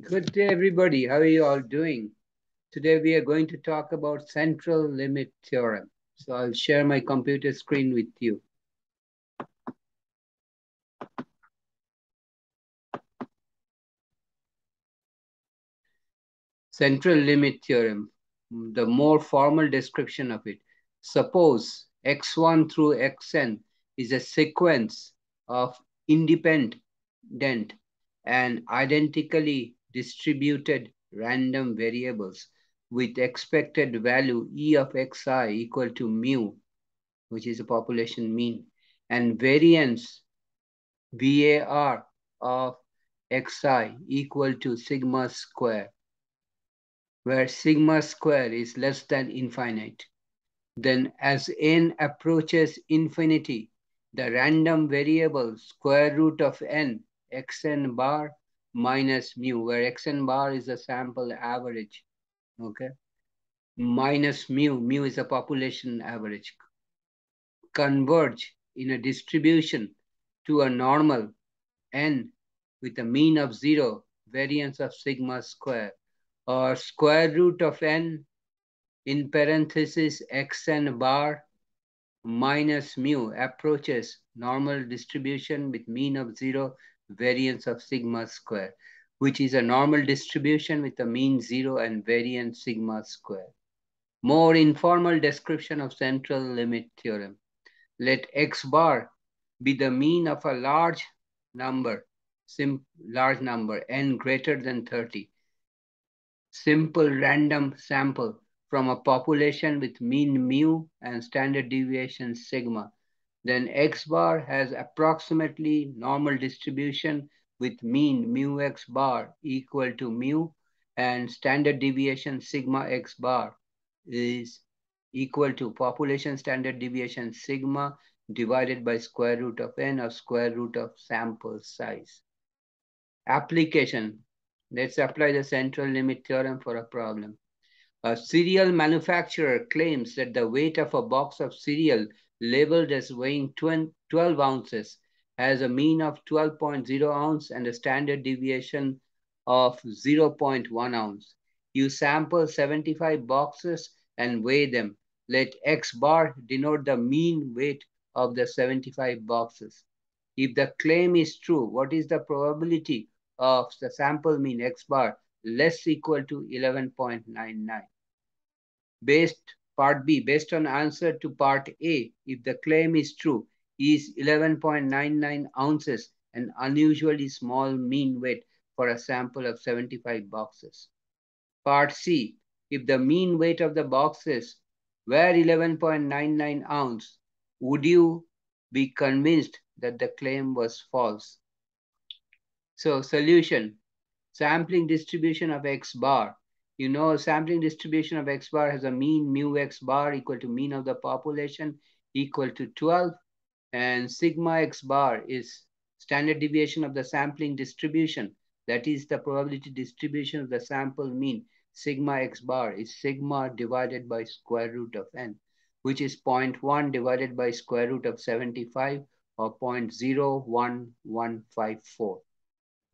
Good day, everybody. How are you all doing? Today we are going to talk about central limit theorem. So I'll share my computer screen with you. Central limit theorem, the more formal description of it. Suppose x1 through xn is a sequence of independent and identically distributed random variables with expected value E of xi equal to mu, which is a population mean, and variance VAR of xi equal to sigma square, where sigma square is less than infinite. Then as n approaches infinity, the random variable square root of n, xn bar minus mu, where xn bar is the sample average, okay? Minus mu, mu is a population average, converge in a distribution to a normal n with a mean of zero, variance of sigma square, or square root of n in parenthesis xn bar minus mu approaches normal distribution with mean of zero, variance of sigma square, which is a normal distribution with a mean zero and variance sigma square. More informal description of central limit theorem. Let x bar be the mean of a large number, sim large number, n greater than 30. Simple random sample from a population with mean mu and standard deviation sigma then x bar has approximately normal distribution with mean mu x bar equal to mu and standard deviation sigma x bar is equal to population standard deviation sigma divided by square root of n or square root of sample size. Application. Let's apply the central limit theorem for a problem. A cereal manufacturer claims that the weight of a box of cereal labeled as weighing 12 ounces has a mean of 12.0 ounce and a standard deviation of 0.1 ounce. You sample 75 boxes and weigh them. Let X bar denote the mean weight of the 75 boxes. If the claim is true, what is the probability of the sample mean X bar less equal to 11.99? Based Part B, based on answer to part A, if the claim is true, is 11.99 ounces an unusually small mean weight for a sample of 75 boxes. Part C, if the mean weight of the boxes were 11.99 ounce, would you be convinced that the claim was false? So solution, sampling distribution of X bar you know sampling distribution of x bar has a mean mu x bar equal to mean of the population equal to 12 and sigma x bar is standard deviation of the sampling distribution. That is the probability distribution of the sample mean sigma x bar is sigma divided by square root of n which is 0.1 divided by square root of 75 or 0.01154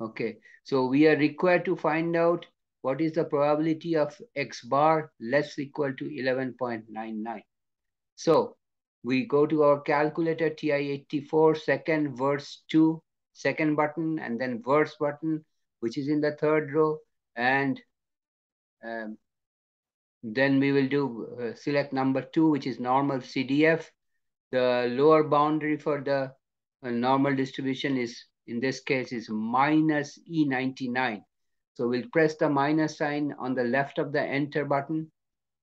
okay so we are required to find out what is the probability of x bar less equal to 11.99? So we go to our calculator TI-84, second VARS 2, second button, and then VARS button, which is in the third row. And um, then we will do uh, select number 2, which is normal CDF. The lower boundary for the uh, normal distribution is, in this case, is minus E99. So we'll press the minus sign on the left of the enter button.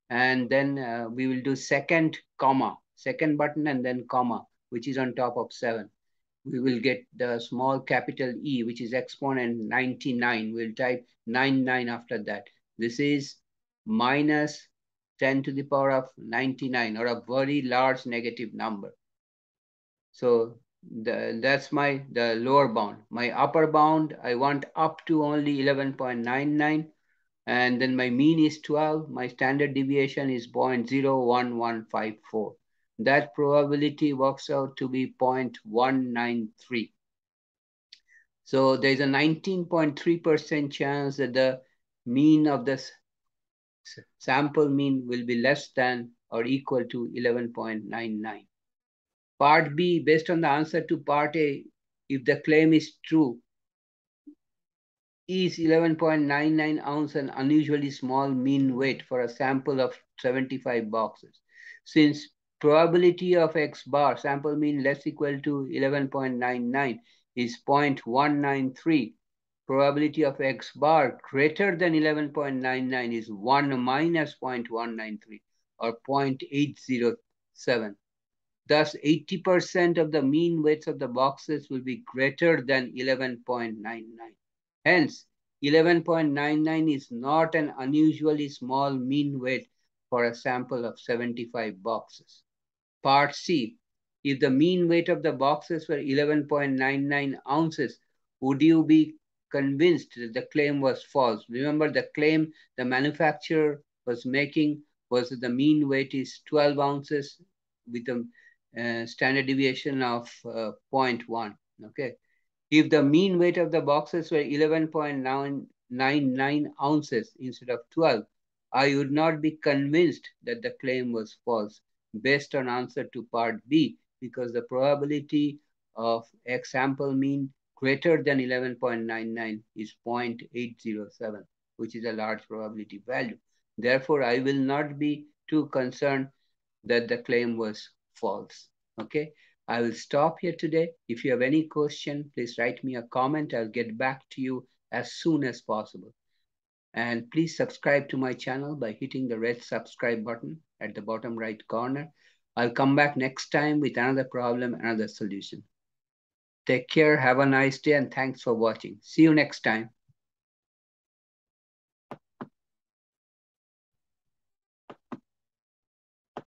And then uh, we will do second comma, second button and then comma, which is on top of seven. We will get the small capital E, which is exponent 99. We'll type 99 after that. This is minus 10 to the power of 99 or a very large negative number. So the, that's my the lower bound. My upper bound, I want up to only 11.99. And then my mean is 12. My standard deviation is 0.01154. That probability works out to be 0.193. So there's a 19.3% chance that the mean of the sample mean will be less than or equal to 11.99. Part B, based on the answer to part A, if the claim is true, is 11.99 ounce an unusually small mean weight for a sample of 75 boxes. Since probability of X bar, sample mean less equal to 11.99 is 0.193, probability of X bar greater than 11.99 is 1 minus 0.193 or 0.807. Thus, 80% of the mean weights of the boxes will be greater than 11.99. Hence, 11.99 is not an unusually small mean weight for a sample of 75 boxes. Part C, if the mean weight of the boxes were 11.99 ounces, would you be convinced that the claim was false? Remember the claim the manufacturer was making was that the mean weight is 12 ounces with a standard deviation of uh, 0.1, okay? If the mean weight of the boxes were 11.99 ounces instead of 12, I would not be convinced that the claim was false based on answer to part B because the probability of X sample mean greater than 11.99 is 0.807, which is a large probability value. Therefore, I will not be too concerned that the claim was false. Okay. I will stop here today. If you have any question, please write me a comment. I'll get back to you as soon as possible. And please subscribe to my channel by hitting the red subscribe button at the bottom right corner. I'll come back next time with another problem, another solution. Take care, have a nice day, and thanks for watching. See you next time.